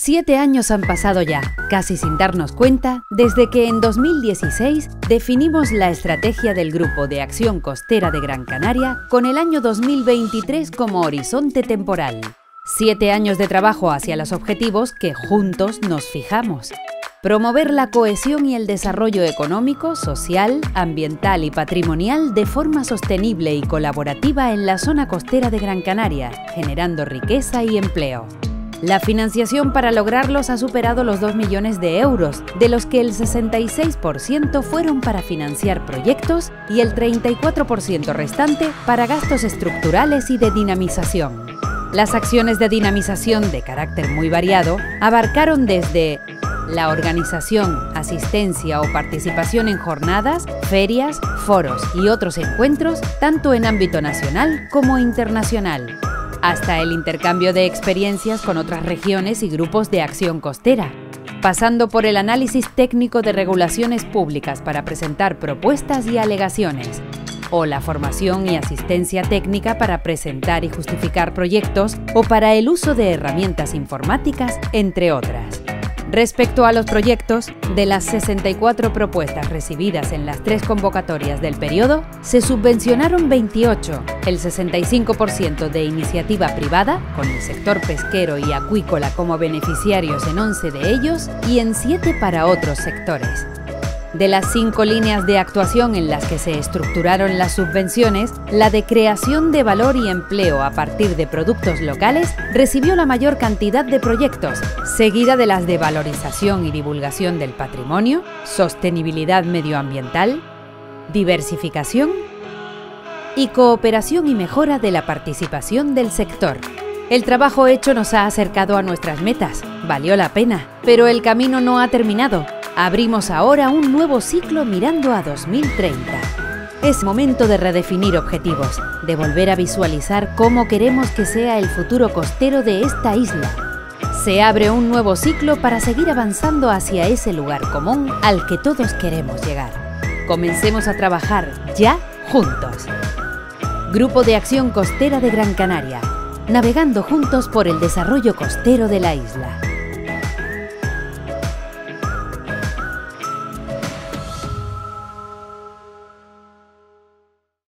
Siete años han pasado ya, casi sin darnos cuenta, desde que en 2016 definimos la estrategia del Grupo de Acción Costera de Gran Canaria con el año 2023 como horizonte temporal. Siete años de trabajo hacia los objetivos que juntos nos fijamos. Promover la cohesión y el desarrollo económico, social, ambiental y patrimonial de forma sostenible y colaborativa en la zona costera de Gran Canaria, generando riqueza y empleo. La financiación para lograrlos ha superado los 2 millones de euros, de los que el 66% fueron para financiar proyectos y el 34% restante para gastos estructurales y de dinamización. Las acciones de dinamización de carácter muy variado abarcaron desde la organización, asistencia o participación en jornadas, ferias, foros y otros encuentros, tanto en ámbito nacional como internacional hasta el intercambio de experiencias con otras regiones y grupos de acción costera, pasando por el análisis técnico de regulaciones públicas para presentar propuestas y alegaciones, o la formación y asistencia técnica para presentar y justificar proyectos o para el uso de herramientas informáticas, entre otras. Respecto a los proyectos, de las 64 propuestas recibidas en las tres convocatorias del periodo, se subvencionaron 28, el 65% de iniciativa privada, con el sector pesquero y acuícola como beneficiarios en 11 de ellos, y en 7 para otros sectores. De las cinco líneas de actuación en las que se estructuraron las subvenciones, la de creación de valor y empleo a partir de productos locales recibió la mayor cantidad de proyectos, seguida de las de valorización y divulgación del patrimonio, sostenibilidad medioambiental, diversificación y cooperación y mejora de la participación del sector. El trabajo hecho nos ha acercado a nuestras metas, valió la pena, pero el camino no ha terminado Abrimos ahora un nuevo ciclo mirando a 2030. Es momento de redefinir objetivos, de volver a visualizar cómo queremos que sea el futuro costero de esta isla. Se abre un nuevo ciclo para seguir avanzando hacia ese lugar común al que todos queremos llegar. Comencemos a trabajar ya juntos. Grupo de Acción Costera de Gran Canaria, navegando juntos por el desarrollo costero de la isla.